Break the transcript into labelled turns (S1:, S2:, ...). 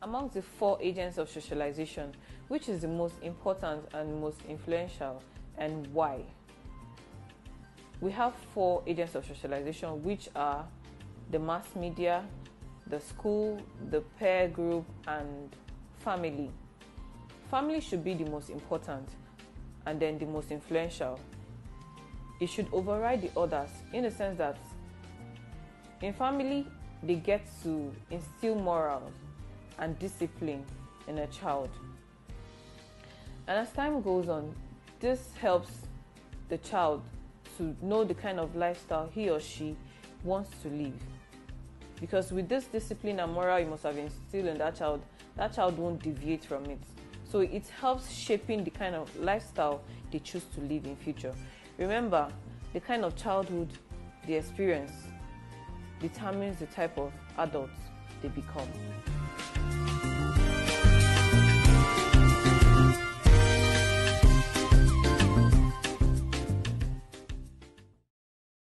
S1: Amongst the four agents of socialization, which is the most important and most influential and why? We have four agents of socialization, which are the mass media, the school, the peer group, and family. Family should be the most important and then the most influential. It should override the others in the sense that in family, they get to instill morals and discipline in a child. And as time goes on, this helps the child to know the kind of lifestyle he or she wants to live. Because with this discipline and moral you must have instilled in that child, that child won't deviate from it. So it helps shaping the kind of lifestyle they choose to live in future. Remember, the kind of childhood they experience determines the type of adults they become.